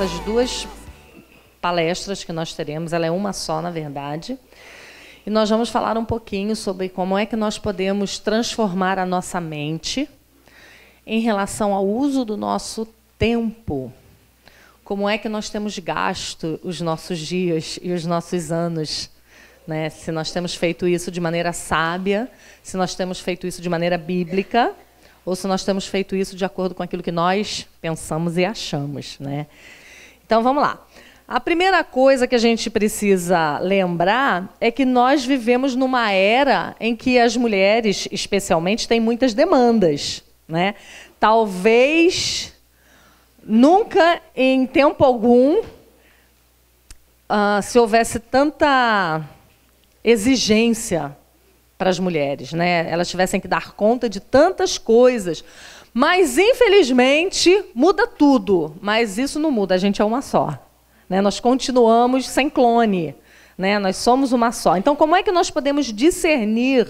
Essas duas palestras que nós teremos, ela é uma só, na verdade. E nós vamos falar um pouquinho sobre como é que nós podemos transformar a nossa mente em relação ao uso do nosso tempo. Como é que nós temos gasto os nossos dias e os nossos anos? Né? Se nós temos feito isso de maneira sábia, se nós temos feito isso de maneira bíblica, ou se nós temos feito isso de acordo com aquilo que nós pensamos e achamos. Né? Então vamos lá. A primeira coisa que a gente precisa lembrar é que nós vivemos numa era em que as mulheres, especialmente, têm muitas demandas. Né? Talvez nunca, em tempo algum, uh, se houvesse tanta exigência para as mulheres, né? Elas tivessem que dar conta de tantas coisas. Mas, infelizmente, muda tudo. Mas isso não muda, a gente é uma só. Né? Nós continuamos sem clone. Né? Nós somos uma só. Então, como é que nós podemos discernir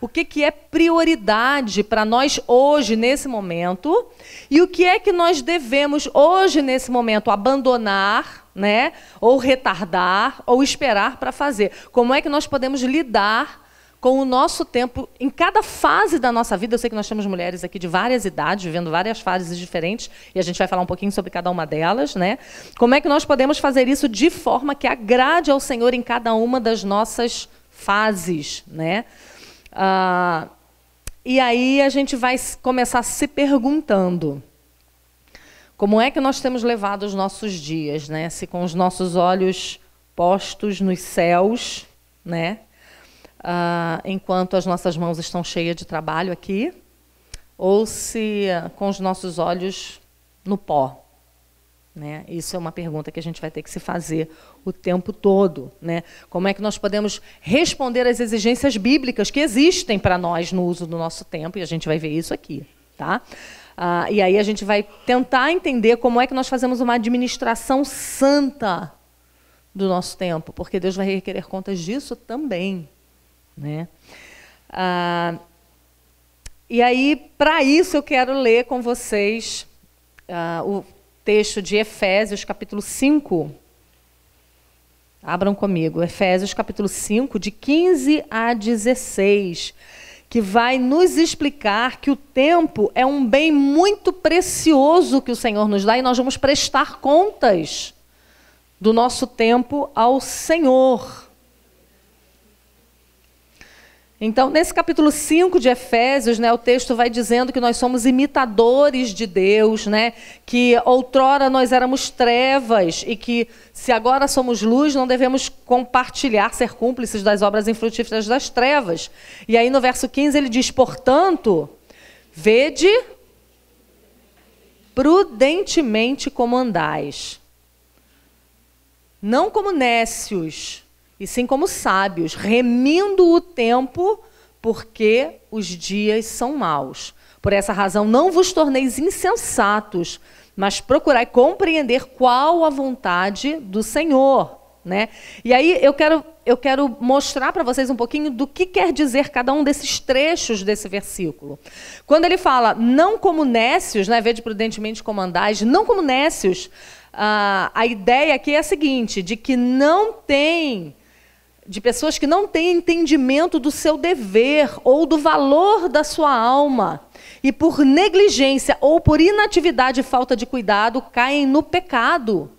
o que, que é prioridade para nós hoje, nesse momento, e o que é que nós devemos hoje, nesse momento, abandonar, né? ou retardar, ou esperar para fazer? Como é que nós podemos lidar com o nosso tempo em cada fase da nossa vida. Eu sei que nós temos mulheres aqui de várias idades, vivendo várias fases diferentes, e a gente vai falar um pouquinho sobre cada uma delas, né? Como é que nós podemos fazer isso de forma que agrade ao Senhor em cada uma das nossas fases, né? Ah, e aí a gente vai começar se perguntando como é que nós temos levado os nossos dias, né? Se com os nossos olhos postos nos céus, né? uh, enquanto as nossas mãos estão cheias de trabalho aqui, ou se uh, com os nossos olhos no pó. Né? Isso é uma pergunta que a gente vai ter que se fazer o tempo todo. Né? Como é que nós podemos responder às exigências bíblicas que existem para nós no uso do nosso tempo? E a gente vai ver isso aqui. Tá? Uh, e aí a gente vai tentar entender como é que nós fazemos uma administração santa do nosso tempo, porque Deus vai requerer contas disso também. Né? Ah, e aí, para isso, eu quero ler com vocês ah, o texto de Efésios, capítulo 5. Abram comigo, Efésios, capítulo 5, de 15 a 16, que vai nos explicar que o tempo é um bem muito precioso que o Senhor nos dá e nós vamos prestar contas do nosso tempo ao Senhor. Então, nesse capítulo 5 de Efésios, né, o texto vai dizendo que nós somos imitadores de Deus, né, que outrora nós éramos trevas e que, se agora somos luz, não devemos compartilhar, ser cúmplices das obras infrutíferas das trevas. E aí, no verso 15, ele diz: portanto, vede prudentemente como andais, não como nécios e sim como sábios, remindo o tempo, porque os dias são maus. Por essa razão, não vos torneis insensatos, mas procurai compreender qual a vontade do Senhor. Né? E aí eu quero, eu quero mostrar para vocês um pouquinho do que quer dizer cada um desses trechos desse versículo. Quando ele fala, não como nécios, né, vede prudentemente como andais, não como nécios, ah, a ideia aqui é a seguinte, de que não tem de pessoas que não têm entendimento do seu dever ou do valor da sua alma. E por negligência ou por inatividade e falta de cuidado caem no pecado.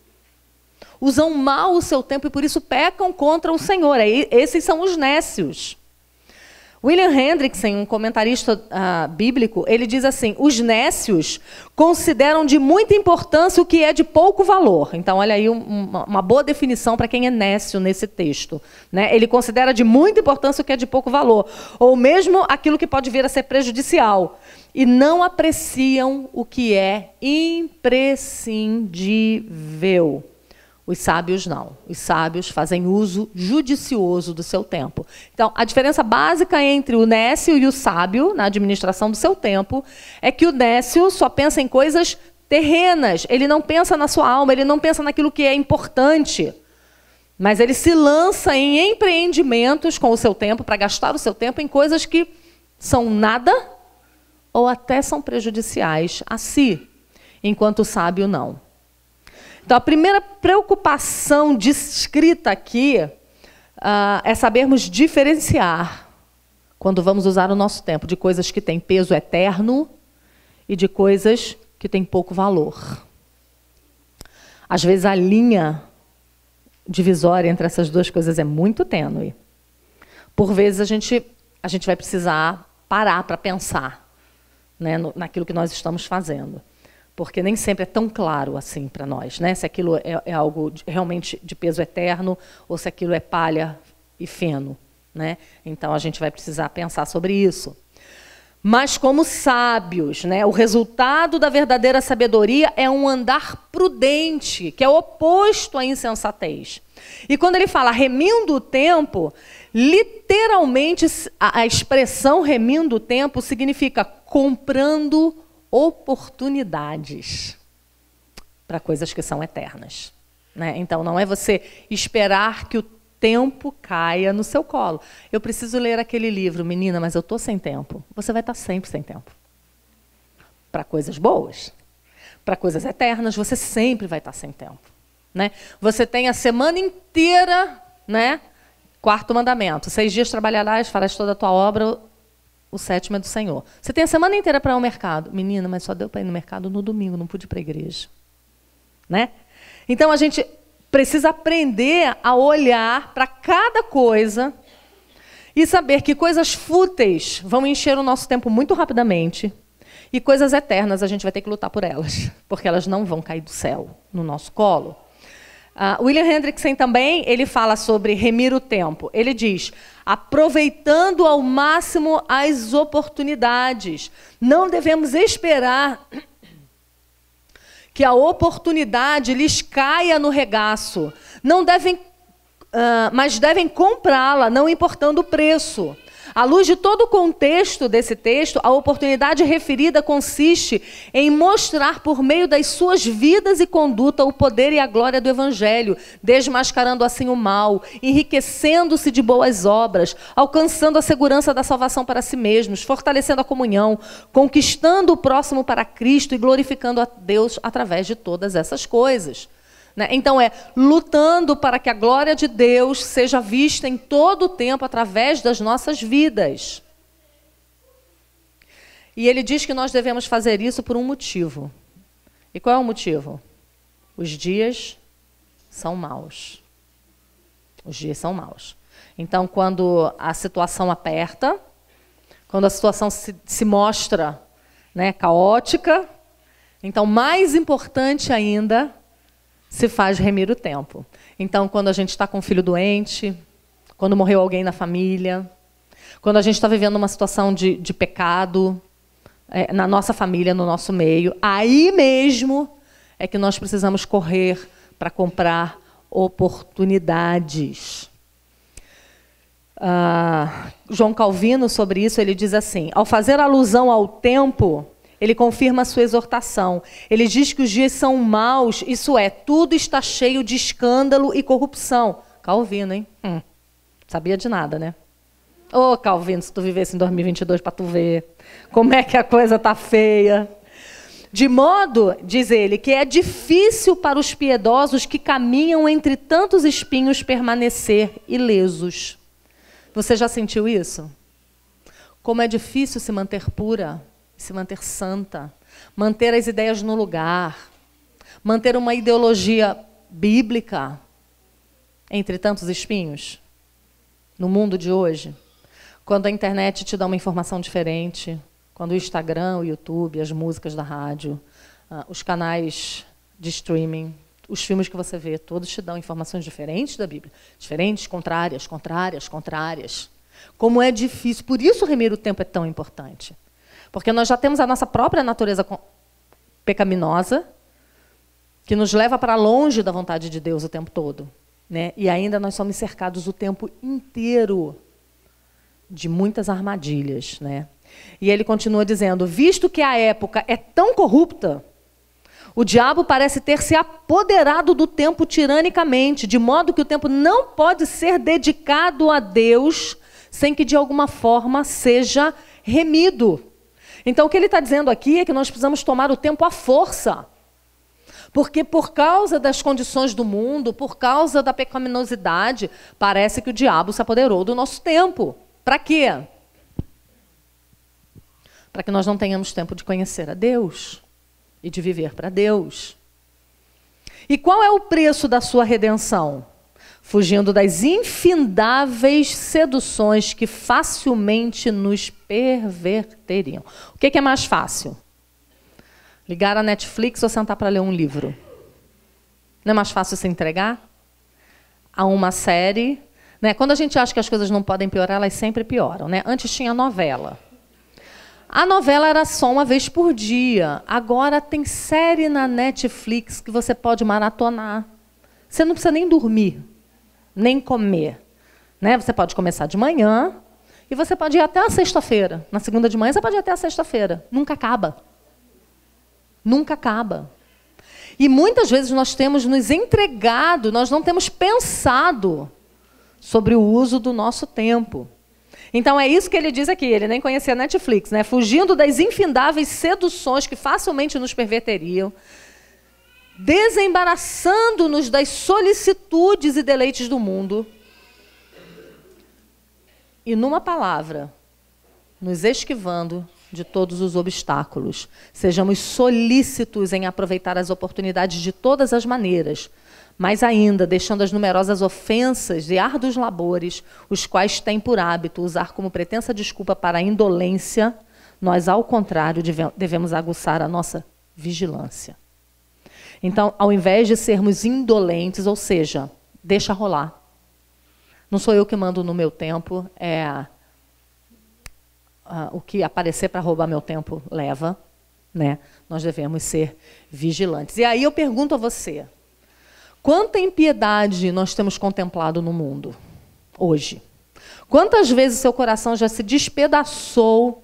Usam mal o seu tempo e por isso pecam contra o Senhor. Esses são os nécios. William Hendrickson, um comentarista uh, bíblico, ele diz assim: os nécios consideram de muita importância o que é de pouco valor. Então, olha aí um, uma, uma, boa definição para quem é nécio nesse texto. Né? Ele considera de muita importância o que é de pouco valor, ou mesmo aquilo que pode vir a ser prejudicial, e não apreciam o que é imprescindível. Os sábios não. Os sábios fazem uso judicioso do seu tempo. Então, a diferença básica entre o nécio e o sábio na administração do seu tempo é que o nécio só pensa em coisas terrenas. Ele não pensa na sua alma, ele não pensa naquilo que é importante. Mas ele se lança em empreendimentos com o seu tempo, para gastar o seu tempo em coisas que são nada ou até são prejudiciais a si, enquanto o sábio não. Então, a primeira preocupação descrita aqui uh, é sabermos diferenciar, quando vamos usar o nosso tempo, de coisas que têm peso eterno e de coisas que têm pouco valor. Às vezes, a linha divisória entre essas duas coisas é muito tênue. Por vezes a gente, a gente vai precisar parar para pensar né, no, naquilo que nós estamos fazendo. Porque nem sempre é tão claro assim para nós, né? se aquilo é, é algo de, realmente de peso eterno ou se aquilo é palha e feno. Né? Então a gente vai precisar pensar sobre isso mas como sábios. Né? O resultado da verdadeira sabedoria é um andar prudente, que é oposto à insensatez. E quando ele fala remindo o tempo, literalmente a, expressão remindo o tempo significa comprando oportunidades para coisas que são eternas. Né? Então não é você esperar que o tempo caia no seu colo. Eu preciso ler aquele livro, menina, mas eu estou sem tempo. Você vai estar tá sempre sem tempo. Para coisas boas, para coisas eternas, você sempre vai estar tá sem tempo. Né? Você tem a semana inteira, né? Quarto mandamento: seis dias trabalharás, farás toda a tua obra, o sétimo é do Senhor. Você tem a semana inteira para ir ao mercado. Menina, mas só deu para ir no mercado no domingo, não pude ir para a igreja. Né? Então a gente precisa aprender a olhar para cada coisa e saber que coisas fúteis vão encher o nosso tempo muito rapidamente e coisas eternas a gente vai ter que lutar por elas, porque elas não vão cair do céu no nosso colo. Uh, William Hendrickson também ele fala sobre remir o tempo. Ele diz: aproveitando ao máximo as oportunidades. Não devemos esperar que a oportunidade lhes caia no regaço. Não devem, uh, mas devem comprá-la, não importando o preço. À luz de todo o contexto desse texto, a oportunidade referida consiste em mostrar por meio das suas vidas e conduta o poder e a glória do Evangelho, desmascarando assim o mal, enriquecendo-se de boas obras, alcançando a segurança da salvação para si mesmos, fortalecendo a comunhão, conquistando o próximo para Cristo e glorificando a Deus através de todas essas coisas. Né? Então é lutando para que a glória de Deus seja vista em todo o tempo através das nossas vidas. E ele diz que nós devemos fazer isso por um motivo. E qual é o motivo? Os dias são maus. Os dias são maus. Então, quando a situação aperta, quando a situação se, se mostra né, caótica, então, mais importante ainda se faz remir o tempo. Então, quando a gente está com um filho doente, quando morreu alguém na família, quando a gente está vivendo uma situação de, de pecado é, na nossa família, no nosso meio, aí mesmo é que nós precisamos correr para comprar oportunidades. Ah, João Calvino, sobre isso, ele diz assim: ao fazer alusão ao tempo, ele confirma a sua exortação. Ele diz que os dias são maus, isso é, tudo está cheio de escândalo e corrupção. Calvino, hein? Hum, sabia de nada, né? Ô, oh, Calvino, se tu vivesse em 2022 para tu ver como é que a coisa tá feia. De modo, diz ele, que é difícil para os piedosos que caminham entre tantos espinhos permanecer ilesos. Você já sentiu isso? Como é difícil se manter pura se manter santa, manter as ideias no lugar, manter uma ideologia bíblica entre tantos espinhos no mundo de hoje. Quando a internet te dá uma informação diferente, quando o Instagram, o YouTube, as músicas da rádio, uh, os canais de streaming, os filmes que você vê, todos te dão informações diferentes da Bíblia. Diferentes, contrárias, contrárias, contrárias. Como é difícil. Por isso, remir o tempo é tão importante. Porque nós já temos a nossa própria natureza pecaminosa, que nos leva para longe da vontade de Deus o tempo todo. Né? E ainda nós somos cercados o tempo inteiro de muitas armadilhas. Né? E ele continua dizendo: visto que a época é tão corrupta, O diabo parece ter se apoderado do tempo tiranicamente, de modo que o tempo não pode ser dedicado a Deus sem que de alguma forma seja remido. Então, o que ele está dizendo aqui é que nós precisamos tomar o tempo à força. Porque, por causa das condições do mundo, por causa da pecaminosidade, parece que o diabo se apoderou do nosso tempo. Para quê? Para que nós não tenhamos tempo de conhecer a Deus e de viver para Deus. E qual é o preço da sua redenção? Fugindo das infindáveis seduções que facilmente nos perverteriam. O que é mais fácil? Ligar a Netflix ou sentar para ler um livro? Não é mais fácil se entregar a uma série? Né? Quando a gente acha que as coisas não podem piorar, elas sempre pioram. Né? Antes tinha novela. A novela era só uma vez por dia. Agora tem série na Netflix que você pode maratonar. Você não precisa nem dormir, nem comer. Né? Você pode começar de manhã e você pode ir até a sexta-feira. Na segunda de manhã você pode ir até a sexta-feira. Nunca acaba. Nunca acaba. E muitas vezes nós temos nos entregado, nós não temos pensado sobre o uso do nosso tempo. Então é isso que ele diz aqui, ele nem conhecia a Netflix, né? Fugindo das infindáveis seduções que facilmente nos perverteriam, desembaraçando-nos das solicitudes e deleites do mundo. E numa palavra, nos esquivando de todos os obstáculos. Sejamos solícitos em aproveitar as oportunidades de todas as maneiras, mais ainda, deixando as numerosas ofensas e árduos labores, os quais têm por hábito usar como pretensa desculpa para a indolência, nós, ao contrário, devemos aguçar a nossa vigilância. Então, ao invés de sermos indolentes, ou seja, deixa rolar. Não sou eu que mando no meu tempo, é o que aparecer para roubar meu tempo leva, né? Nós devemos ser vigilantes. E aí eu pergunto a você, Quanta impiedade nós temos contemplado no mundo hoje? Quantas vezes seu coração já se despedaçou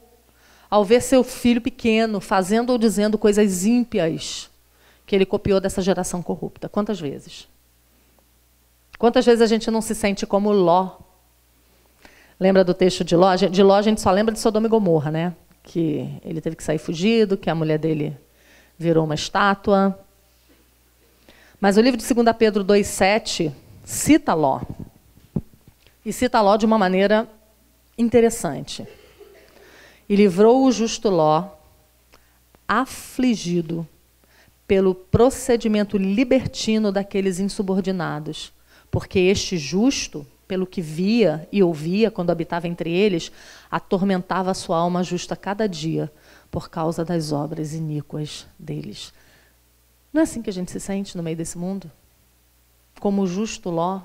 ao ver seu filho pequeno fazendo ou dizendo coisas ímpias que ele copiou dessa geração corrupta? Quantas vezes? Quantas vezes a gente não se sente como Ló? Lembra do texto de Ló? De Ló a gente só lembra de Sodoma e Gomorra, né? Que ele teve que sair fugido, que a mulher dele virou uma estátua. Mas o livro de 2 Pedro 2,7 cita Ló. E cita Ló de uma maneira interessante. E livrou o justo Ló, afligido pelo procedimento libertino daqueles insubordinados. Porque este justo, pelo que via e ouvia quando habitava entre eles, atormentava a sua alma justa cada dia, por causa das obras iníquas deles. Não é assim que a gente se sente no meio desse mundo? Como o justo Ló,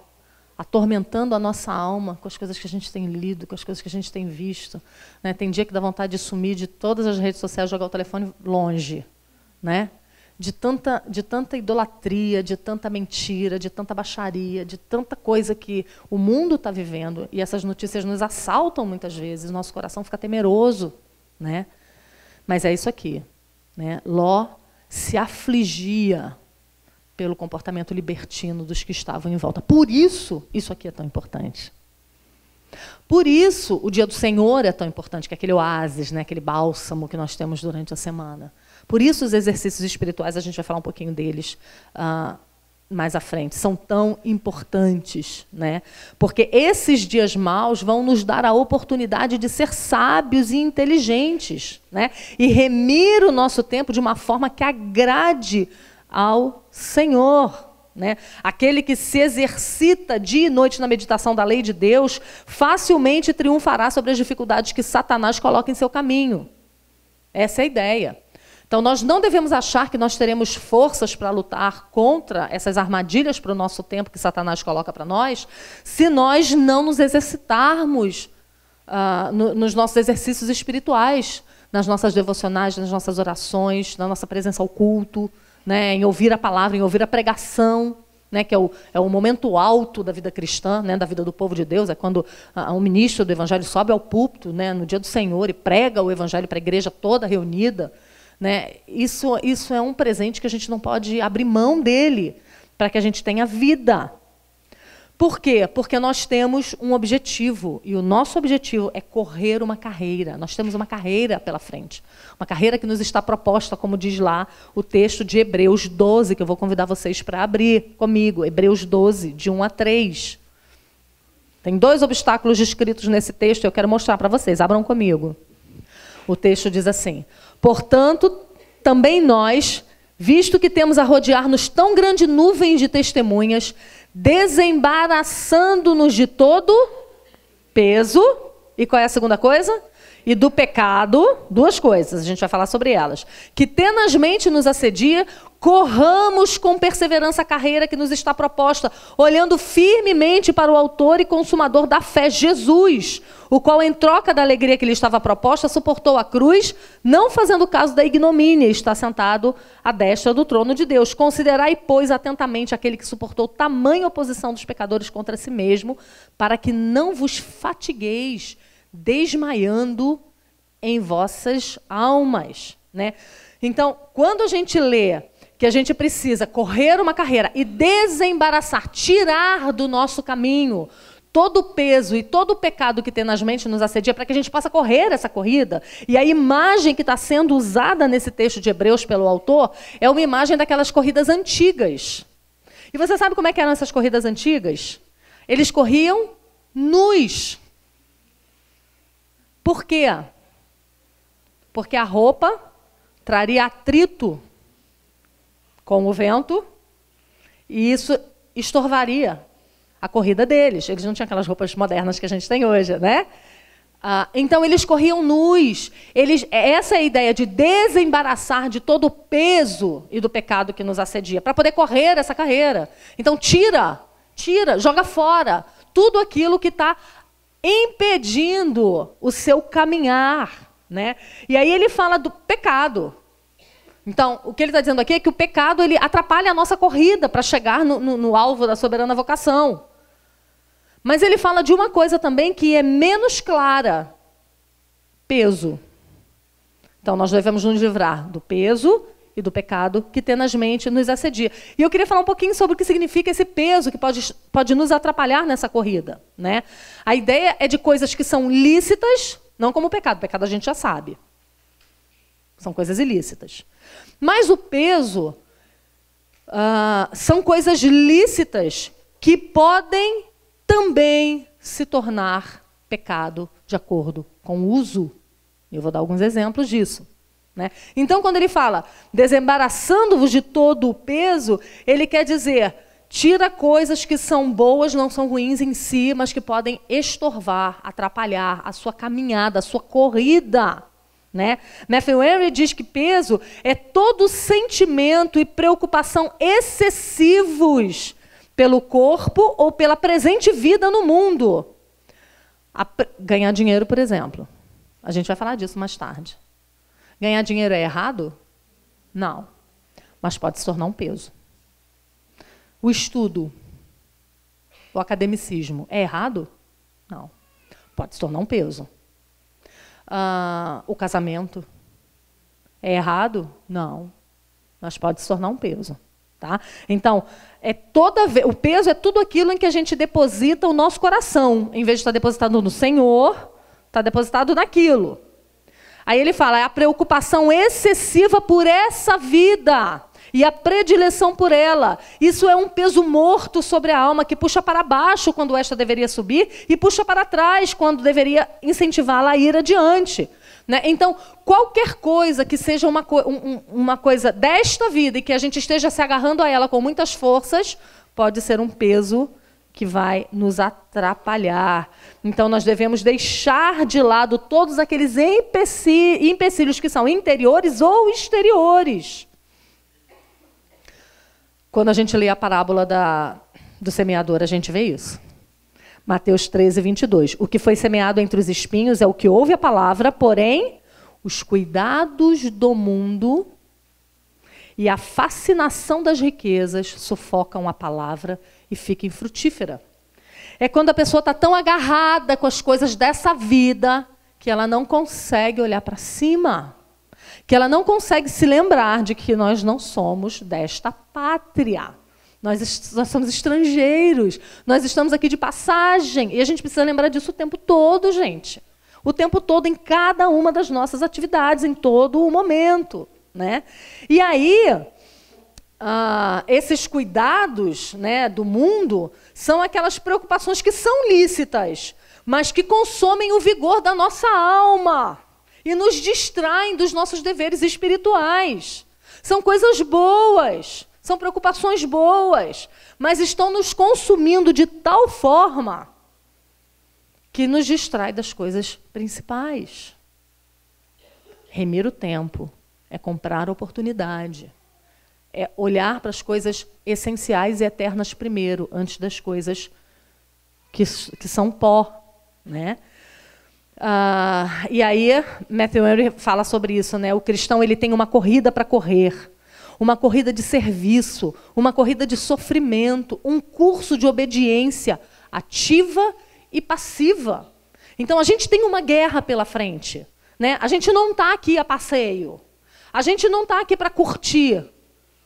atormentando a nossa alma com as coisas que a gente tem lido, com as coisas que a gente tem visto. Né? Tem dia que dá vontade de sumir de todas as redes sociais, jogar o telefone longe. Né? De, tanta, de tanta idolatria, de tanta mentira, de tanta baixaria, de tanta coisa que o mundo está vivendo. E essas notícias nos assaltam muitas vezes, nosso coração fica temeroso. Né? Mas é isso aqui. Né? Ló se afligia pelo comportamento libertino dos que estavam em volta. Por isso, isso aqui é tão importante. Por isso, o dia do Senhor é tão importante, que é aquele oásis, né, aquele bálsamo que nós temos durante a semana. Por isso, os exercícios espirituais, a gente vai falar um pouquinho deles uh, mais à frente, são tão importantes, né? Porque esses dias maus vão nos dar a oportunidade de ser sábios e inteligentes, né? E remir o nosso tempo de uma forma que agrade ao Senhor. Né? Aquele que se exercita dia e noite na meditação da lei de Deus, facilmente triunfará sobre as dificuldades que Satanás coloca em seu caminho. Essa é a ideia. Então, nós não devemos achar que nós teremos forças para lutar contra essas armadilhas para o nosso tempo que Satanás coloca para nós, se nós não nos exercitarmos uh, no, nos nossos exercícios espirituais, nas nossas devocionais, nas nossas orações, na nossa presença ao culto, né, em ouvir a palavra, em ouvir a pregação. Né, que é o, é o momento alto da vida cristã, né, da vida do povo de Deus, é quando o ministro do Evangelho sobe ao púlpito né, no dia do Senhor e prega o Evangelho para a igreja toda reunida. Né? Isso, isso é um presente que a gente não pode abrir mão dele para que a gente tenha vida. Por quê? Porque nós temos um objetivo, e o nosso objetivo é correr uma carreira. Nós temos uma carreira pela frente. Uma carreira que nos está proposta, como diz lá o texto de Hebreus 12, que eu vou convidar vocês para abrir comigo. Hebreus 12, de 1 a 3. Tem dois obstáculos descritos nesse texto, eu quero mostrar para vocês. Abram comigo. O texto diz assim: Portanto, também nós, visto que temos a rodear-nos tão grande nuvem de testemunhas, desembaraçando-nos de todo peso. E qual é a segunda coisa? E do pecado, duas coisas, a gente vai falar sobre elas. Que tenazmente nos assedia, corramos com perseverança a carreira que nos está proposta, olhando firmemente para o Autor e Consumador da fé, Jesus, o qual, em troca da alegria que lhe estava proposta, suportou a cruz, não fazendo caso da ignomínia, está sentado à destra do trono de Deus. Considerai, pois, atentamente aquele que suportou tamanha oposição dos pecadores contra si mesmo, para que não vos fatigueis desmaiando em vossas almas, né? Então, quando a gente lê que a gente precisa correr uma carreira e desembaraçar, tirar do nosso caminho todo o peso e todo o pecado que tenazmente nos assedia para que a gente possa correr essa corrida. E a imagem que está sendo usada nesse texto de Hebreus pelo autor é uma imagem daquelas corridas antigas. E você sabe como é que eram essas corridas antigas? Eles corriam nus. Por quê? Porque a roupa traria atrito com o vento e isso estorvaria a corrida deles. Eles não tinham aquelas roupas modernas que a gente tem hoje, né? Ah, então eles corriam nus. Eles, essa é a ideia de desembaraçar de todo o peso e do pecado que nos assedia, para poder correr essa carreira. Então tira, tira, joga fora tudo aquilo que está impedindo o seu caminhar. Né? E aí ele fala do pecado. Então, o que ele está dizendo aqui é que o pecado ele atrapalha a nossa corrida para chegar no, no, no alvo da soberana vocação. Mas ele fala de uma coisa também que é menos clara: peso. Então, nós devemos nos livrar do peso e do pecado que tenazmente nos assedia. E eu queria falar um pouquinho sobre o que significa esse peso que pode, pode nos atrapalhar nessa corrida. Né? A ideia é de coisas que são lícitas, não como o pecado. Pecado a gente já sabe. São coisas ilícitas. Mas o peso uh, são coisas lícitas que podem também se tornar pecado de acordo com o uso. Eu vou dar alguns exemplos disso. Né? Então, quando ele fala desembaraçando-vos de todo o peso, ele quer dizer tira coisas que são boas, não são ruins em si, mas que podem estorvar, atrapalhar a sua caminhada, a sua corrida. Né? Matthew Henry diz que peso é todo sentimento e preocupação excessivos pelo corpo ou pela presente vida no mundo. A, ganhar dinheiro, por exemplo. A gente vai falar disso mais tarde. Ganhar dinheiro é errado? Não. Mas pode se tornar um peso. O estudo, o academicismo, é errado? Não. Pode se tornar um peso. Ah, o casamento é errado? Não. Mas pode se tornar um peso. Tá? Então, é toda o peso é tudo aquilo em que a gente deposita o nosso coração. Em vez de estar depositado no Senhor, está depositado naquilo. Aí ele fala, é a preocupação excessiva por essa vida e a predileção por ela. Isso é um peso morto sobre a alma que puxa para baixo quando esta deveria subir e puxa para trás quando deveria incentivá-la a ir adiante. Né? Então, qualquer coisa que seja uma, um, uma coisa desta vida e que a gente esteja se agarrando a ela com muitas forças, pode ser um peso que vai nos atrapalhar. Então, nós devemos deixar de lado todos aqueles empecilhos que são interiores ou exteriores. Quando a gente lê a parábola da, do semeador, a gente vê isso. Mateus 13, 22. O que foi semeado entre os espinhos é o que ouve a palavra, porém, os cuidados do mundo e a fascinação das riquezas sufocam a palavra e fica infrutífera. É quando a pessoa está tão agarrada com as coisas dessa vida que ela não consegue olhar para cima que ela não consegue se lembrar de que nós não somos desta pátria. Nós, nós somos estrangeiros, nós estamos aqui de passagem, e a gente precisa lembrar disso o tempo todo, gente. O tempo todo, em cada uma das nossas atividades, em todo o momento. Né? E aí, ah, esses cuidados né, do mundo são aquelas preocupações que são lícitas, mas que consomem o vigor da nossa alma e nos distraem dos nossos deveres espirituais. São coisas boas, são preocupações boas, mas estão nos consumindo de tal forma que nos distrai das coisas principais. Remir o tempo é comprar oportunidade. É olhar para as coisas essenciais e eternas primeiro, antes das coisas que, que são pó. Né? Ah, e aí, Matthew Henry fala sobre isso. Né? O cristão ele tem uma corrida para correr uma corrida de serviço, uma corrida de sofrimento, um curso de obediência ativa e passiva. Então a gente tem uma guerra pela frente. Né? A gente não está aqui a passeio. A gente não está aqui para curtir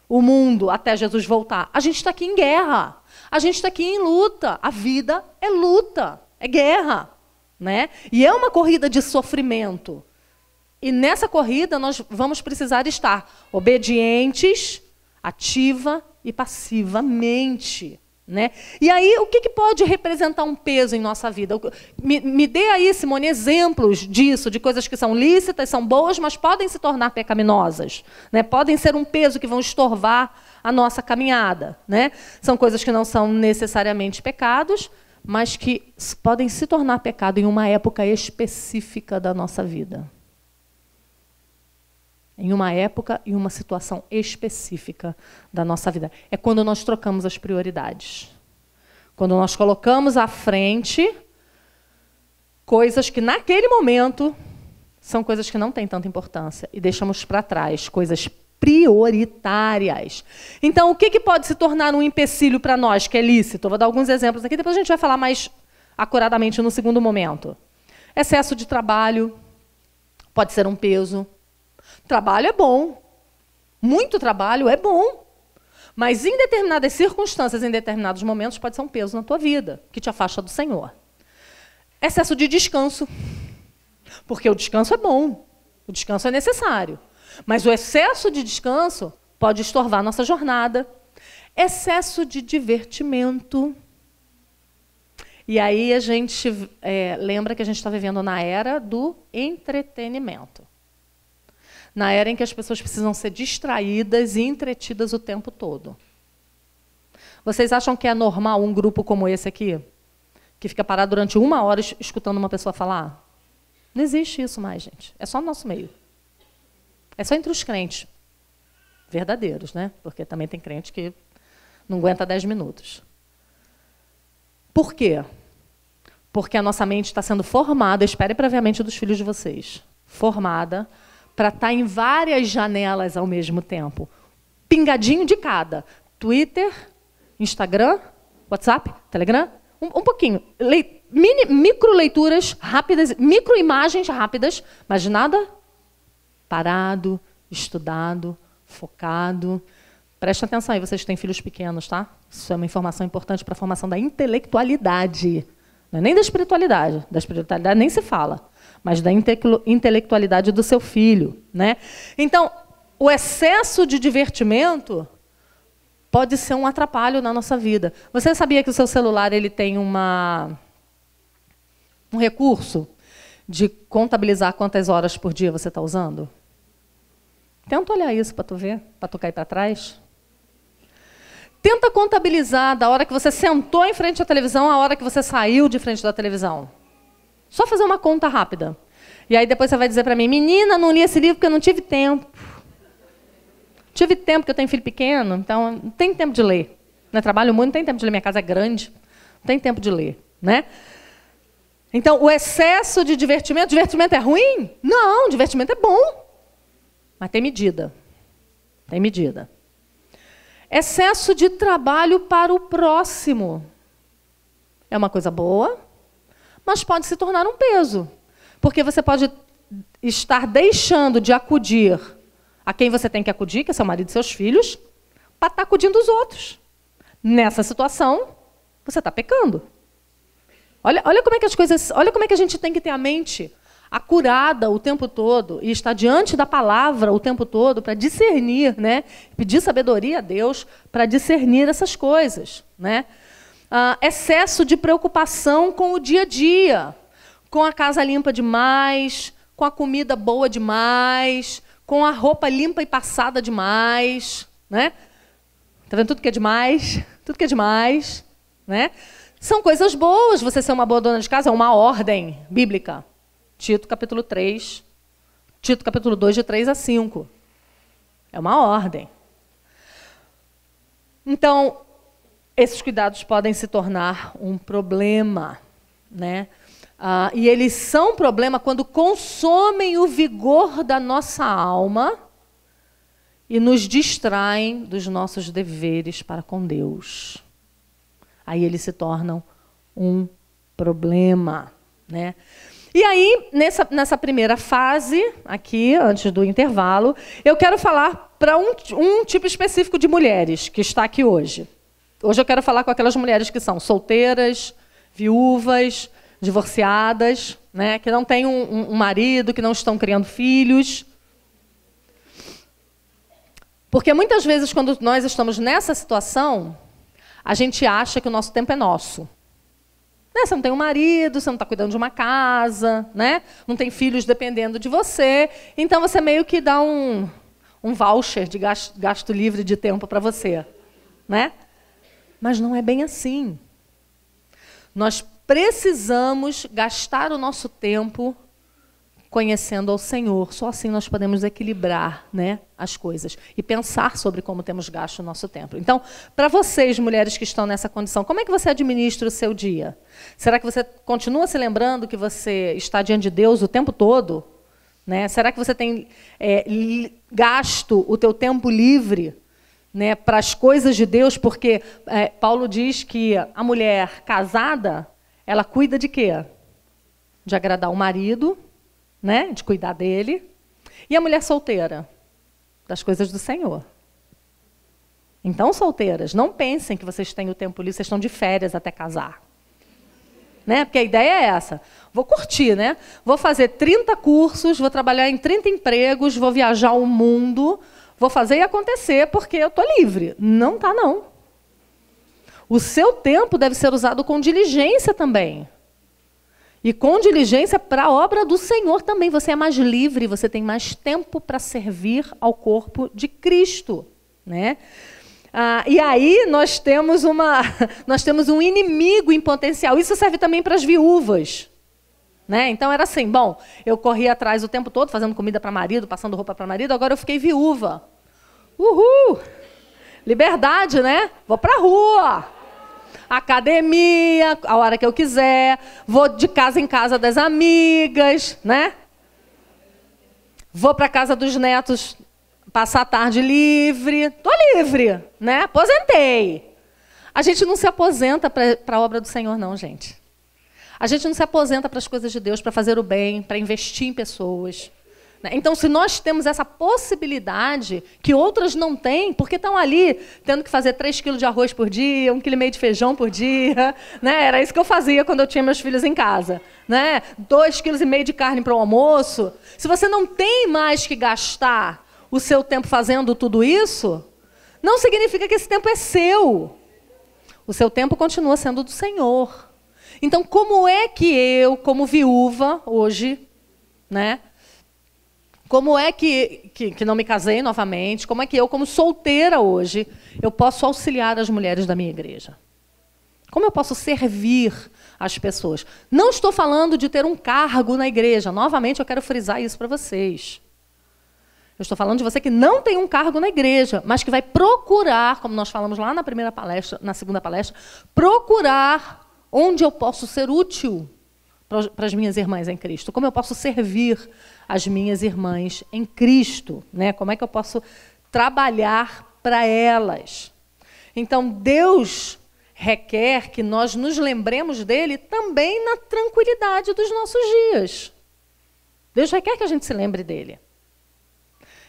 o mundo até Jesus voltar. A gente está aqui em guerra. A gente está aqui em luta. A vida é luta, é guerra. Né? E é uma corrida de sofrimento. E nessa corrida nós vamos precisar estar obedientes, ativa e passivamente. Né? E aí, o que, que, pode representar um peso em nossa vida? Me, me dê aí, Simone, exemplos disso, de coisas que são lícitas, são boas, mas podem se tornar pecaminosas. Né? Podem ser um peso que vão estorvar a nossa caminhada. Né? São coisas que não são necessariamente pecados, mas que podem se tornar pecado em uma época específica da nossa vida em uma época e uma situação específica da nossa vida. É quando nós trocamos as prioridades. Quando nós colocamos à frente coisas que naquele momento são coisas que não têm tanta importância e deixamos para trás coisas prioritárias. Então, o que, que pode se tornar um empecilho para nós que é lícito? Vou dar alguns exemplos aqui, depois a gente vai falar mais acuradamente no segundo momento. Excesso de trabalho pode ser um peso Trabalho é bom. Muito trabalho é bom. Mas em determinadas circunstâncias, em determinados momentos, pode ser um peso na tua vida, que te afasta do Senhor. Excesso de descanso. Porque o descanso é bom. O descanso é necessário. Mas o excesso de descanso pode estorvar nossa jornada. Excesso de divertimento. E aí a gente é, lembra que a gente está vivendo na era do entretenimento na era em que as pessoas precisam ser distraídas e entretidas o tempo todo. Vocês acham que é normal um grupo como esse aqui, que fica parado durante uma hora escutando uma pessoa falar? Não existe isso mais, gente. É só no nosso meio. É só entre os crentes. Verdadeiros, né? Porque também tem crente que não aguenta dez minutos. Por quê? Porque a nossa mente está sendo formada, espere previamente dos filhos de vocês, formada para estar tá em várias janelas ao mesmo tempo. Pingadinho de cada. Twitter, Instagram, WhatsApp, Telegram, um, um pouquinho. Le, mini, micro leituras rápidas, micro imagens rápidas, mas nada parado, estudado, focado. Preste atenção aí, vocês que têm filhos pequenos, tá? Isso é uma informação importante para a formação da intelectualidade. Não é nem da espiritualidade. Da espiritualidade nem se fala mas da intelectualidade do seu filho. Né? Então, o excesso de divertimento pode ser um atrapalho na nossa vida. Você sabia que o seu celular ele tem uma, um recurso de contabilizar quantas horas por dia você está usando? Tenta olhar isso para tu ver, para tu cair para trás. Tenta contabilizar da hora que você sentou em frente à televisão a hora que você saiu de frente da televisão. Só fazer uma conta rápida. E aí depois você vai dizer para mim, menina, não li esse livro porque eu não tive tempo. Tive tempo, porque eu tenho filho pequeno, então não tem tempo de ler. Né? Trabalho muito, não tem tempo de ler, minha casa é grande, não tem tempo de ler. Né? Então, o excesso de divertimento, divertimento é ruim? Não, divertimento é bom. Mas tem medida. Tem medida. Excesso de trabalho para o próximo. É uma coisa boa, mas pode se tornar um peso. Porque você pode estar deixando de acudir a quem você tem que acudir, que é seu marido e seus filhos, para estar acudindo os outros. Nessa situação, você está pecando. Olha, olha como é que as coisas, olha como é que a gente tem que ter a mente acurada o tempo todo e estar diante da palavra o tempo todo para discernir, né? Pedir sabedoria a Deus para discernir essas coisas, né? Ah, excesso de preocupação com o dia a dia, com a casa limpa demais, com a comida boa demais, com a roupa limpa e passada demais, né? Tá vendo tudo que é demais? Tudo que é demais, né? São coisas boas você ser uma boa dona de casa, é uma ordem bíblica. Tito capítulo 3, Tito capítulo 2, de 3 a 5. É uma ordem. Então, esses cuidados podem se tornar um problema, né? Ah, e eles são problema quando consomem o vigor da nossa alma e nos distraem dos nossos deveres para com Deus. Aí eles se tornam um problema, né? E aí, nessa, nessa primeira fase, aqui, antes do intervalo, eu quero falar para um, um tipo específico de mulheres que está aqui hoje. Hoje eu quero falar com aquelas mulheres que são solteiras, viúvas, divorciadas, né, que não têm um, um marido, que não estão criando filhos. Porque muitas vezes, quando nós estamos nessa situação, a gente acha que o nosso tempo é nosso. Né? Você não tem um marido, você não está cuidando de uma casa, né? não tem filhos dependendo de você. Então você meio que dá um, um voucher de gasto, gasto livre de tempo para você. Né? Mas não é bem assim. Nós precisamos gastar o nosso tempo conhecendo ao Senhor. Só assim nós podemos equilibrar né, as coisas e pensar sobre como temos gasto o nosso tempo. Então, para vocês, mulheres que estão nessa condição, como é que você administra o seu dia? Será que você continua se lembrando que você está diante de Deus o tempo todo? Né? Será que você tem é, gasto o teu tempo livre né, para as coisas de Deus? Porque é, Paulo diz que a mulher casada ela cuida de quê? De agradar o marido, né? De cuidar dele. E a mulher solteira? Das coisas do Senhor. Então, solteiras, não pensem que vocês têm o tempo livre, vocês estão de férias até casar. Né? Porque a ideia é essa. Vou curtir, né? Vou fazer 30 cursos, vou trabalhar em 30 empregos, vou viajar o mundo, vou fazer e acontecer porque eu estou livre. Não tá não. O seu tempo deve ser usado com diligência também. E com diligência para a obra do Senhor também. Você é mais livre, você tem mais tempo para servir ao corpo de Cristo. Né? Ah, e aí nós temos, uma, nós temos um inimigo em potencial. Isso serve também para as viúvas. Né? Então era assim, bom, eu corri atrás o tempo todo, fazendo comida para marido, passando roupa para marido, agora eu fiquei viúva. Uhul! Liberdade, né? Vou para a rua academia, a hora que eu quiser, vou de casa em casa das amigas, né? Vou para casa dos netos passar a tarde livre. Tô livre, né? Aposentei. A gente não se aposenta para a obra do Senhor, não, gente. A gente não se aposenta para as coisas de Deus, para fazer o bem, para investir em pessoas. Né? Então, se nós temos essa possibilidade que outras não têm, porque estão ali tendo que fazer 3 quilos de arroz por dia, 1,5 kg de feijão por dia, né? era isso que eu fazia quando eu tinha meus filhos em casa. Né? 2,5 kg de carne para o almoço. Se você não tem mais que gastar o seu tempo fazendo tudo isso, não significa que esse tempo é seu. O seu tempo continua sendo do Senhor. Então, como é que eu, como viúva, hoje, né, como é que, que, que, não me casei novamente? Como é que eu, como solteira hoje, eu posso auxiliar as mulheres da minha igreja? Como eu posso servir as pessoas? Não estou falando de ter um cargo na igreja. Novamente, eu quero frisar isso para vocês. Eu estou falando de você que não tem um cargo na igreja, mas que vai procurar, como nós falamos lá na primeira palestra, na segunda palestra, procurar onde eu posso ser útil para as minhas irmãs em Cristo? Como eu posso servir as minhas irmãs em Cristo? Né? Como é que eu posso trabalhar para elas? Então, Deus requer que nós nos lembremos dele também na tranquilidade dos nossos dias. Deus requer que a gente se lembre dele.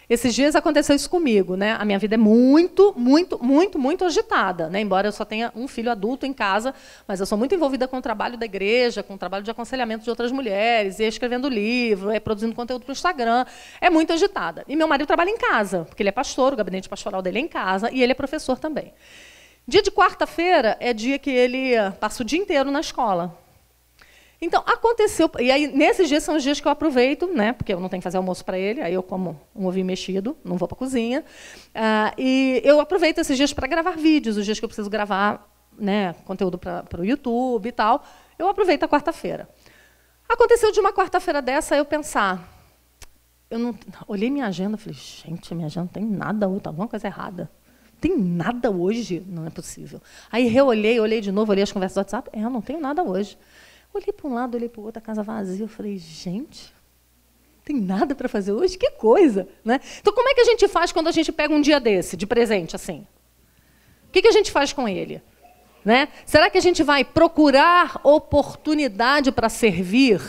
Esses dias aconteceu isso comigo, né? A minha vida é muito, muito, muito, muito agitada, né? Embora eu só tenha um filho adulto em casa, mas eu sou muito envolvida com o trabalho da igreja, com o trabalho de aconselhamento de outras mulheres, e escrevendo livro, e produzindo conteúdo para o Instagram. É muito agitada. E meu marido trabalha em casa, porque ele é pastor, o gabinete pastoral dele é em casa, e ele é professor também. Dia de quarta-feira é dia que ele passa o dia inteiro na escola. Então, aconteceu. E aí, nesses dias são os dias que eu aproveito, né? Porque eu não tenho que fazer almoço para ele, aí eu como um ovinho mexido, não vou para a cozinha. Uh, e eu aproveito esses dias para gravar vídeos, os dias que eu preciso gravar né, conteúdo para o YouTube e tal. Eu aproveito a quarta-feira. Aconteceu de uma quarta-feira dessa eu pensar. Eu não, olhei minha agenda e falei, gente, minha agenda não tem nada, tá alguma coisa errada. Tem nada hoje? Não é possível. Aí reolhei, olhei de novo, olhei as conversas do WhatsApp. É, não tenho nada hoje. Olhei para um lado, olhei para o outro, a casa vazia. Eu falei, gente, tem nada para fazer hoje? Que coisa! Né? Então, como é que a gente faz quando a gente pega um dia desse, de presente, assim? O que, que a gente faz com ele? Né? Será que a gente vai procurar oportunidade para servir?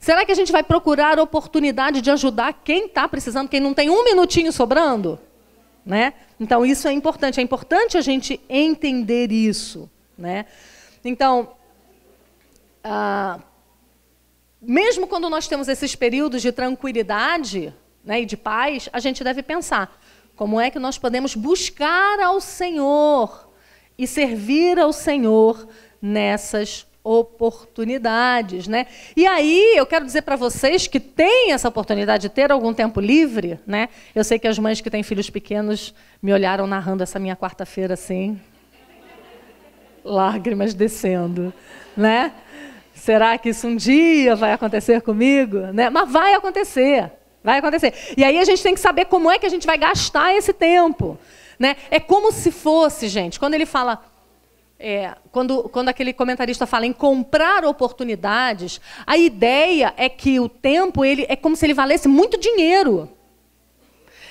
Será que a gente vai procurar oportunidade de ajudar quem está precisando, quem não tem um minutinho sobrando? Né? Então, isso é importante. É importante a gente entender isso. Né? Então, ah, mesmo quando nós temos esses períodos de tranquilidade né, e de paz, a gente deve pensar como é que nós podemos buscar ao Senhor e servir ao Senhor nessas oportunidades, né? E aí eu quero dizer para vocês que têm essa oportunidade de ter algum tempo livre, né? Eu sei que as mães que têm filhos pequenos me olharam narrando essa minha quarta-feira assim, lágrimas descendo, né? Será que isso um dia vai acontecer comigo? Né? Mas vai acontecer. Vai acontecer. E aí a gente tem que saber como é que a gente vai gastar esse tempo. Né? É como se fosse, gente, quando ele fala. É, quando, quando aquele comentarista fala em comprar oportunidades, a ideia é que o tempo ele é como se ele valesse muito dinheiro.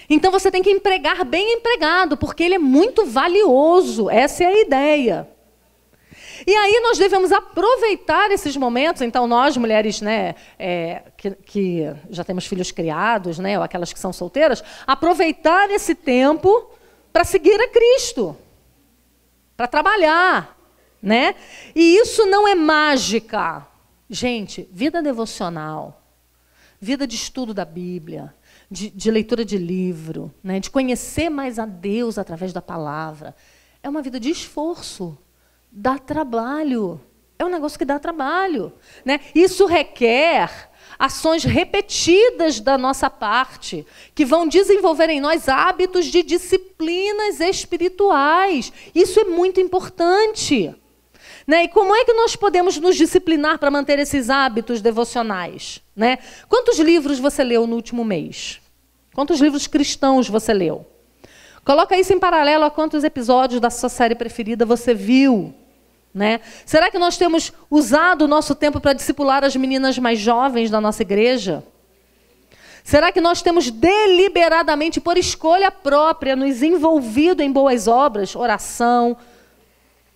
Então você tem que empregar bem empregado, porque ele é muito valioso. Essa é a ideia. E aí nós devemos aproveitar esses momentos. Então, nós, mulheres né, é, que, que, já temos filhos criados, né, ou aquelas que são solteiras, aproveitar esse tempo para seguir a Cristo, para trabalhar. Né? E isso não é mágica. Gente, vida devocional, vida de estudo da Bíblia, de, de leitura de livro, né, de conhecer mais a Deus através da palavra, é uma vida de esforço dá trabalho. É um negócio que dá trabalho. Né? Isso requer ações repetidas da nossa parte, que vão desenvolver em nós hábitos de disciplinas espirituais. Isso é muito importante. Né? E como é que nós podemos nos disciplinar para manter esses hábitos devocionais? Né? Quantos livros você leu no último mês? Quantos livros cristãos você leu? Coloca isso em paralelo a quantos episódios da sua série preferida você viu. Né? Será que nós temos usado o nosso tempo para discipular as meninas mais jovens da nossa igreja? Será que nós temos deliberadamente, por escolha própria, nos envolvido em boas obras, oração,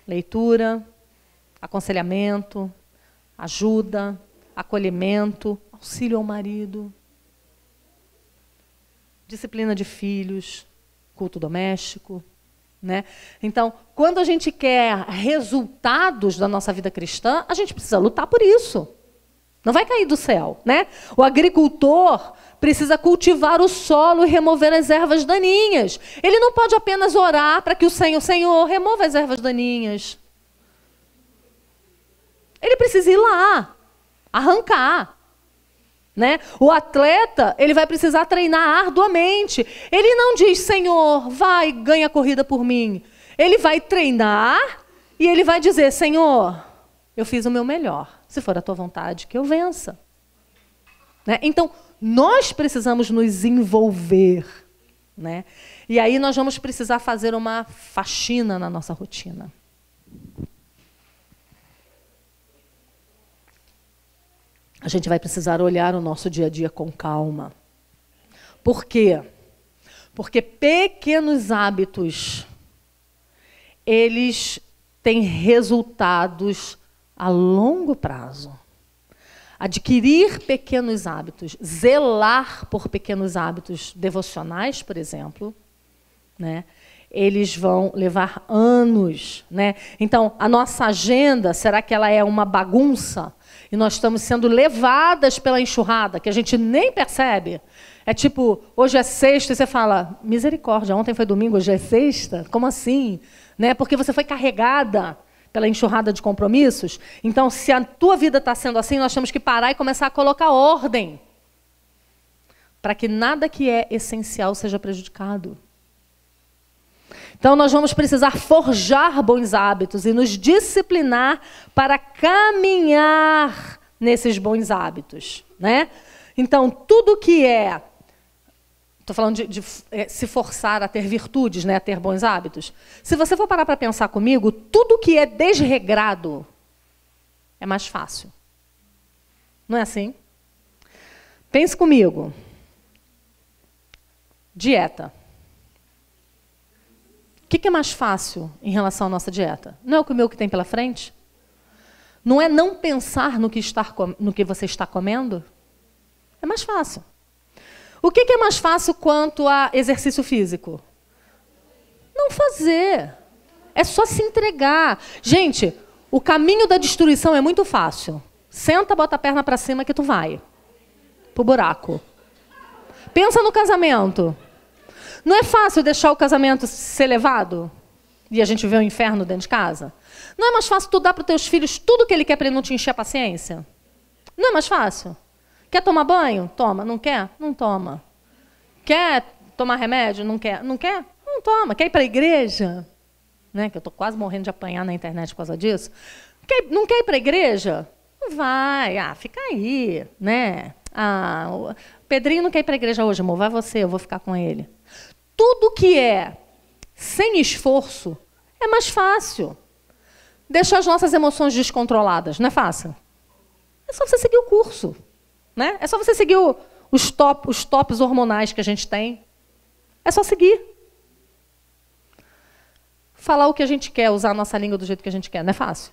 leitura, aconselhamento, ajuda, acolhimento, auxílio ao marido, disciplina de filhos, culto doméstico? Né? Então, quando a gente quer resultados da nossa vida cristã, a gente precisa lutar por isso. Não vai cair do céu. Né? O agricultor precisa cultivar o solo e remover as ervas daninhas. Ele não pode apenas orar para que o Senhor, Senhor, remova as ervas daninhas. Ele precisa ir lá, arrancar. Né? O atleta ele vai precisar treinar arduamente. Ele não diz, Senhor, vai, ganha a corrida por mim. Ele vai treinar e ele vai dizer, Senhor, eu fiz o meu melhor. Se for a tua vontade, que eu vença. Né? Então, nós precisamos nos envolver. Né? E aí nós vamos precisar fazer uma faxina na nossa rotina. A gente vai precisar olhar o nosso dia a dia com calma. Por quê? Porque pequenos hábitos eles têm resultados a longo prazo. adquirir pequenos hábitos, zelar por pequenos hábitos devocionais, por exemplo, né? eles vão levar anos. Né? Então, a nossa agenda, será que ela é uma bagunça? E nós estamos sendo levadas pela enxurrada, que a gente nem percebe. É tipo, hoje é sexta e você fala, misericórdia, ontem foi domingo, hoje é sexta? Como assim? Né? Porque você foi carregada pela enxurrada de compromissos. Então, se a tua vida está sendo assim, nós temos que parar e começar a colocar ordem. Para que nada que é essencial seja prejudicado. Então, nós vamos precisar forjar bons hábitos e nos disciplinar para caminhar nesses bons hábitos. Né? Então, tudo que é. Estou falando de, de é, se forçar a ter virtudes, né, a ter bons hábitos. Se você for parar para pensar comigo, tudo que é desregrado é mais fácil. Não é assim? Pense comigo. Dieta que, que é mais fácil em relação à nossa dieta? Não é o comer o que tem pela frente? Não é não pensar no que, estar, no que você está comendo? É mais fácil. O que, que é mais fácil quanto a exercício físico? Não fazer. É só se entregar. Gente, o caminho da destruição é muito fácil. Senta, bota a perna para cima que tu vai. Pro buraco. Pensa no casamento. Não é fácil deixar o casamento ser levado? E a gente vê o inferno dentro de casa? Não é mais fácil tu dar para os teus filhos tudo que ele quer para ele não te encher a paciência? Não é mais fácil? Quer tomar banho? Toma. Não quer? Não toma. Quer tomar remédio? Não quer? Não quer? Não toma. Quer ir para a igreja? Né? Que eu estou quase morrendo de apanhar na internet por causa disso. Quer, não quer ir para a igreja? Vai. Ah, fica aí. Né? Ah, Pedrinho não quer ir para a igreja hoje, amor. Vai você, eu vou ficar com ele tudo que é sem esforço é mais fácil. Deixar as nossas emoções descontroladas, não é fácil? É só você seguir o curso. Né? É só você seguir o, os, top, os tops hormonais que a gente tem. É só seguir. Falar o que a gente quer, usar a nossa língua do jeito que a gente quer, não é fácil?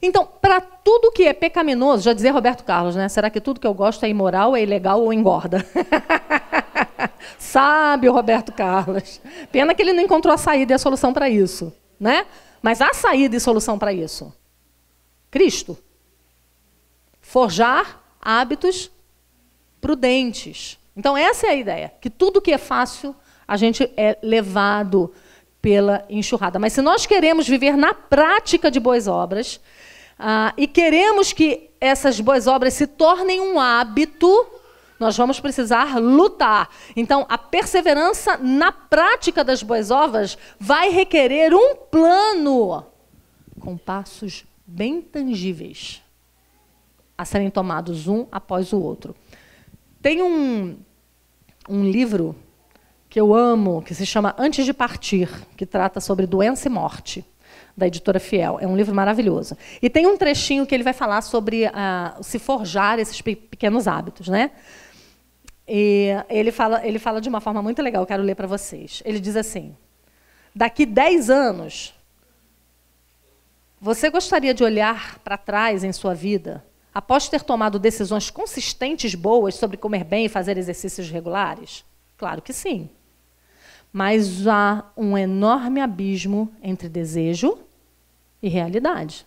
Então, para tudo que é pecaminoso, já dizia Roberto Carlos, né? Será que tudo que eu gosto é imoral, é ilegal ou engorda? Sabe o Roberto Carlos. Pena que ele não encontrou a saída e a solução para isso. Né? Mas há saída e solução para isso. Cristo. Forjar hábitos prudentes. Então, essa é a ideia. Que tudo que é fácil, a gente é levado pela enxurrada. Mas se nós queremos viver na prática de boas obras, ah, e queremos que essas boas obras se tornem um hábito, nós vamos precisar lutar. Então, a perseverança na prática das boas obras vai requerer um plano com passos bem tangíveis a serem tomados um após o outro. Tem um, um livro que eu amo, que se chama Antes de Partir, que trata sobre doença e morte da editora Fiel. É um livro maravilhoso. E tem um trechinho que ele vai falar sobre uh, se forjar esses pequenos hábitos, né? E ele fala, ele fala de uma forma muito legal, quero ler para vocês. Ele diz assim: daqui 10 anos, você gostaria de olhar para trás em sua vida, após ter tomado decisões consistentes boas sobre comer bem e fazer exercícios regulares? Claro que sim. Mas há um enorme abismo entre desejo e realidade.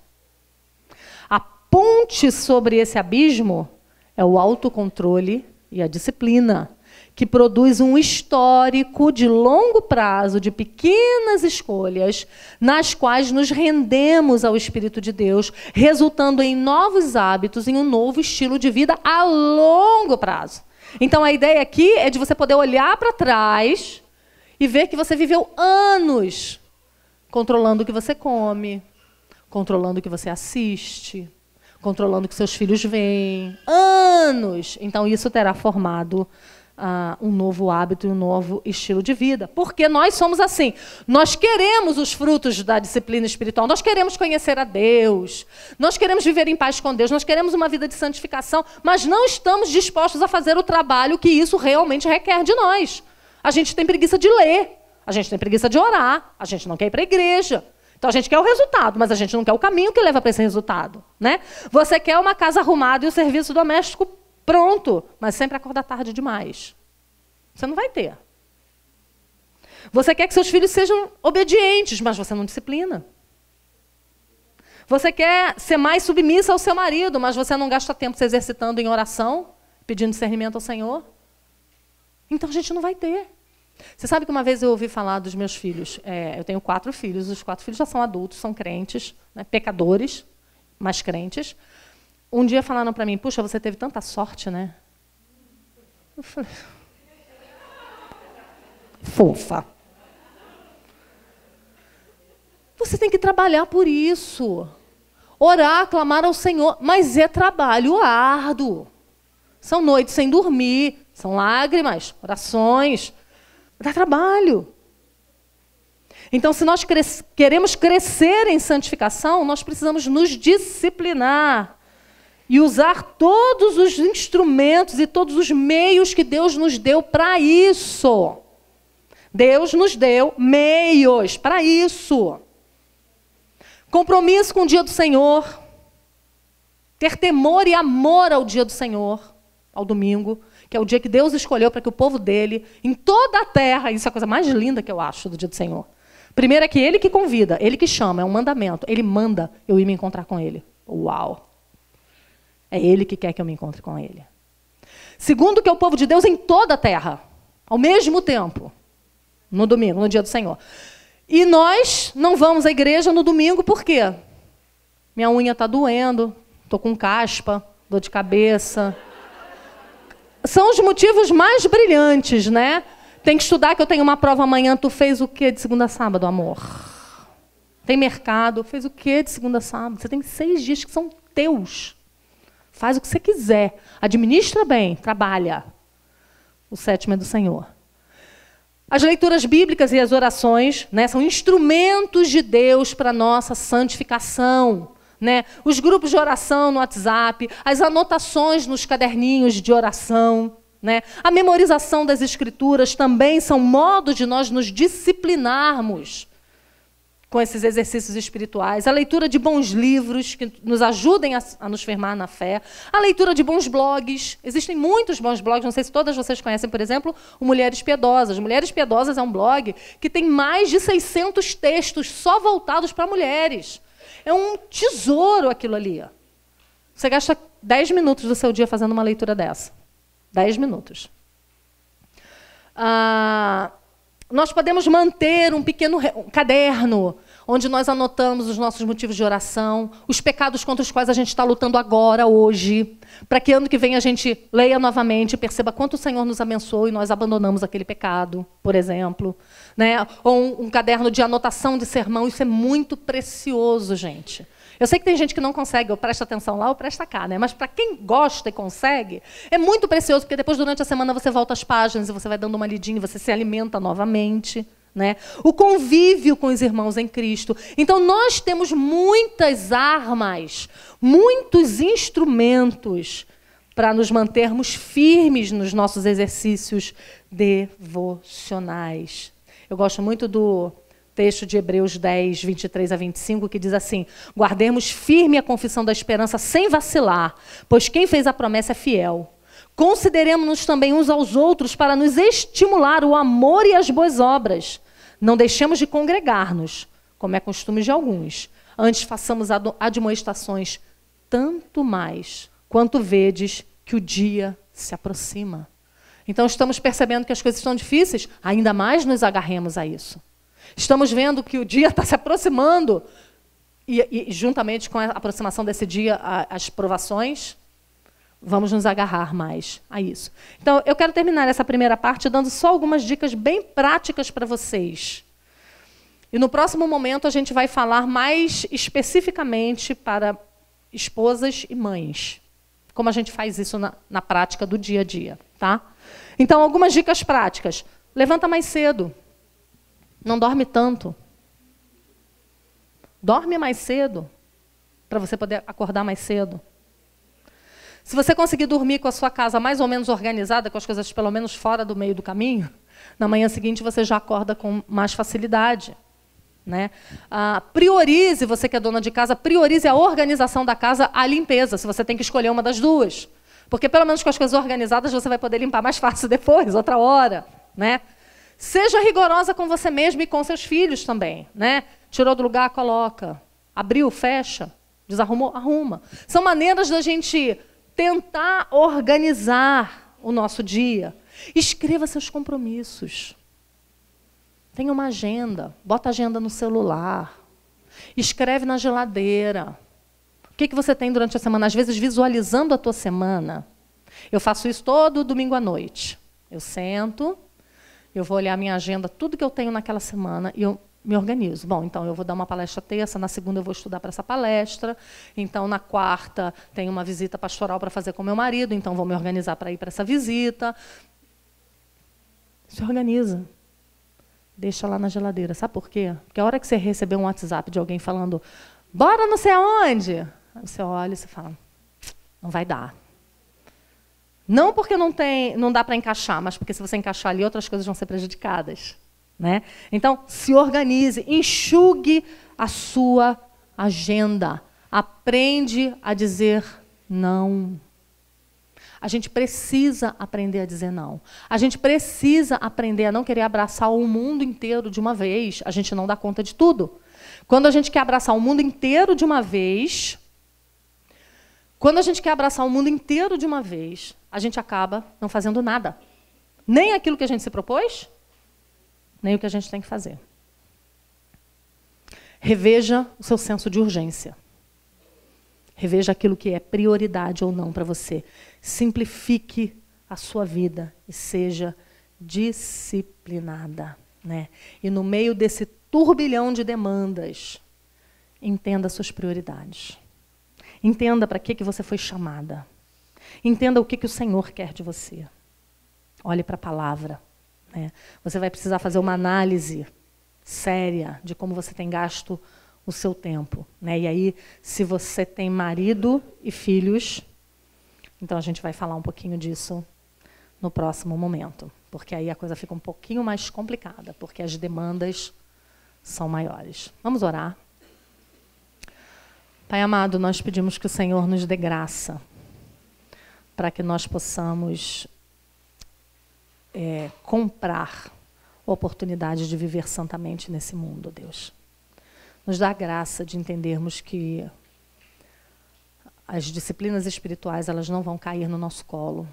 A ponte sobre esse abismo é o autocontrole e a disciplina, que produz um histórico de longo prazo de pequenas escolhas, nas quais nos rendemos ao Espírito de Deus, resultando em novos hábitos, em um novo estilo de vida a longo prazo. Então a ideia aqui é de você poder olhar para trás e ver que você viveu anos controlando o que você come, controlando o que você assiste, controlando que seus filhos veem. Anos! Então isso terá formado Uh, um novo hábito e um novo estilo de vida. Porque nós somos assim. Nós queremos os frutos da disciplina espiritual, nós queremos conhecer a Deus, nós queremos viver em paz com Deus, nós queremos uma vida de santificação, mas não estamos dispostos a fazer o trabalho que isso realmente requer de nós. A gente tem preguiça de ler, a gente tem preguiça de orar, a gente não quer ir para a igreja. Então a gente quer o resultado, mas a gente não quer o caminho que leva para esse resultado. Né? Você quer uma casa arrumada e o serviço doméstico pronto, mas sempre acorda tarde demais. Você não vai ter. Você quer que seus filhos sejam obedientes, mas você não disciplina. Você quer ser mais submissa ao seu marido, mas você não gasta tempo se exercitando em oração, pedindo discernimento ao Senhor. Então a gente não vai ter. Você sabe que uma vez eu ouvi falar dos meus filhos. É, eu tenho quatro filhos, os quatro filhos já são adultos, são crentes, né, pecadores, mas crentes. Um dia falaram para mim: Puxa, você teve tanta sorte, né? Eu falei: Fofa. Você tem que trabalhar por isso. Orar, clamar ao Senhor. Mas é trabalho árduo. São noites sem dormir, são lágrimas, orações. Dá trabalho. Então, se nós cres queremos crescer em santificação, nós precisamos nos disciplinar e usar todos os instrumentos e todos os meios que Deus nos deu para isso. Deus nos deu meios para isso. Compromisso com o dia do Senhor. Ter temor e amor ao dia do Senhor, ao domingo, que é o dia que Deus escolheu para que o povo dele, em toda a terra, isso é a coisa mais linda que eu acho do dia do Senhor. Primeiro é que ele que convida, ele que chama, é um mandamento. Ele manda eu ir me encontrar com ele. Uau! É ele que quer que eu me encontre com ele. Segundo, que é o povo de Deus em toda a terra, ao mesmo tempo, no domingo, no dia do Senhor. E nós não vamos à igreja no domingo por quê? Minha unha está doendo, estou com caspa, dor de cabeça. São os motivos mais brilhantes, né? Tem que estudar que eu tenho uma prova amanhã. Tu fez o que de segunda a sábado, amor? Tem mercado. Fez o que de segunda a sábado? Você tem seis dias que são teus. Faz o que você quiser. Administra bem, trabalha. O sétimo é do Senhor. As leituras bíblicas e as orações né, são instrumentos de Deus para nossa santificação. Né? Os grupos de oração no WhatsApp, as anotações nos caderninhos de oração, né? a memorização das escrituras também são modos de nós nos disciplinarmos com esses exercícios espirituais, a leitura de bons livros que nos ajudem a, a, nos firmar na fé, a leitura de bons blogs. Existem muitos bons blogs, não sei se todas vocês conhecem, por exemplo, o Mulheres Piedosas. Mulheres Piedosas é um blog que tem mais de 600 textos só voltados para mulheres. É um tesouro aquilo ali. Você gasta 10 minutos do seu dia fazendo uma leitura dessa. 10 minutos. Ah, nós podemos manter um pequeno um caderno onde nós anotamos os nossos motivos de oração, os pecados contra os quais a gente está lutando agora, hoje, para que ano que vem a gente leia novamente perceba quanto o Senhor nos abençoou e nós abandonamos aquele pecado, por exemplo. Né? Ou um, um caderno de anotação de sermão, isso é muito precioso, gente. Eu sei que tem gente que não consegue, ou presta atenção lá ou presta cá, né? mas para quem gosta e consegue, é muito precioso, porque depois, durante a semana, você volta às páginas e você vai dando uma lidinha, você se alimenta novamente. Né? O convívio com os irmãos em Cristo. Então, nós temos muitas armas, muitos instrumentos para nos mantermos firmes nos nossos exercícios devocionais. Eu gosto muito do texto de Hebreus 10, 23 a 25, que diz assim: Guardemos firme a confissão da esperança sem vacilar, pois quem fez a promessa é fiel. Consideremos-nos também uns aos outros para nos estimular o amor e as boas obras. Não deixemos de congregar-nos, como é costume de alguns. Antes façamos admoestações, tanto mais quanto vedes que o dia se aproxima. Então estamos percebendo que as coisas estão difíceis, ainda mais nos agarremos a isso. Estamos vendo que o dia está se aproximando, e, e, juntamente com a aproximação desse dia, a, as provações, vamos nos agarrar mais a isso. Então, eu quero terminar essa primeira parte dando só algumas dicas bem práticas para vocês. E no próximo momento a gente vai falar mais especificamente para esposas e mães. Como a gente faz isso na, na prática do dia a dia, tá? Então, algumas dicas práticas. Levanta mais cedo. Não dorme tanto. Dorme mais cedo, para você poder acordar mais cedo. Se você conseguir dormir com a sua casa mais ou menos organizada, com as coisas pelo menos fora do meio do caminho, na manhã seguinte você já acorda com mais facilidade. Né? Ah, priorize, você que é dona de casa, priorize a organização da casa, a limpeza, se você tem que escolher uma das duas. Porque pelo menos com as coisas organizadas você vai poder limpar mais fácil depois, outra hora. Né? Seja rigorosa com você mesmo e com seus filhos também. Né? Tirou do lugar, coloca. Abriu, fecha. Desarrumou, arruma. São maneiras da gente tentar organizar o nosso dia. Escreva seus compromissos. Tenha uma agenda, bota a agenda no celular. Escreve na geladeira. O que, que você tem durante a semana? Às vezes, visualizando a tua semana. Eu faço isso todo domingo à noite. Eu sento, eu vou olhar a minha agenda, tudo que eu tenho naquela semana, e eu me organizo. Bom, então eu vou dar uma palestra terça, na segunda eu vou estudar para essa palestra, então na quarta tem uma visita pastoral para fazer com meu marido, então vou me organizar para ir para essa visita. Se organiza. Deixa lá na geladeira. Sabe por quê? Porque a hora que você receber um WhatsApp de alguém falando, bora não sei aonde, você olha e você fala, não vai dar. Não porque não, tem, não dá para encaixar, mas porque se você encaixar ali, outras coisas vão ser prejudicadas. Né? Então, se organize, enxugue a sua agenda. Aprende a dizer não. A gente precisa aprender a dizer não. A gente precisa aprender a não querer abraçar o mundo inteiro de uma vez. A gente não dá conta de tudo. Quando a gente quer abraçar o mundo inteiro de uma vez, quando a gente quer abraçar o mundo inteiro de uma vez, a gente acaba não fazendo nada. Nem aquilo que a gente se propôs, nem o que a gente tem que fazer. Reveja o seu senso de urgência. Reveja aquilo que é prioridade ou não para você. Simplifique a sua vida e seja disciplinada. Né? E no meio desse turbilhão de demandas, entenda suas prioridades. Entenda para que, que você foi chamada. Entenda o que, que o Senhor quer de você. Olhe para a palavra. Né? Você vai precisar fazer uma análise séria de como você tem gasto o seu tempo. Né? E aí, se você tem marido e filhos, então a gente vai falar um pouquinho disso no próximo momento, porque aí a coisa fica um pouquinho mais complicada, porque as demandas são maiores. Vamos orar. Pai amado, nós pedimos que o Senhor nos dê graça para que nós possamos é, comprar oportunidade de viver santamente nesse mundo, Deus. Nos dá graça de entendermos que as disciplinas espirituais elas não vão cair no nosso colo.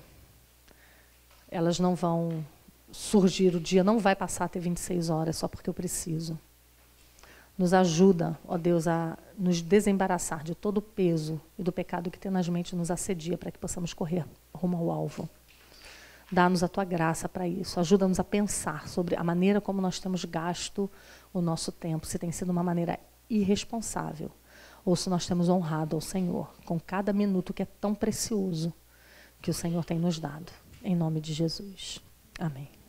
Elas não vão surgir, o dia não vai passar ter 26 horas só porque eu preciso. Nos ajuda, ó Deus, a nos desembaraçar de todo o peso e do pecado que tenazmente nos assedia para que possamos correr rumo ao alvo. Dá-nos a tua graça para isso. Ajuda-nos a pensar sobre a maneira como nós temos gasto o nosso tempo, se tem sido uma maneira irresponsável ou se nós temos honrado ao Senhor com cada minuto que é tão precioso que o Senhor tem nos dado. Em nome de Jesus. Amém.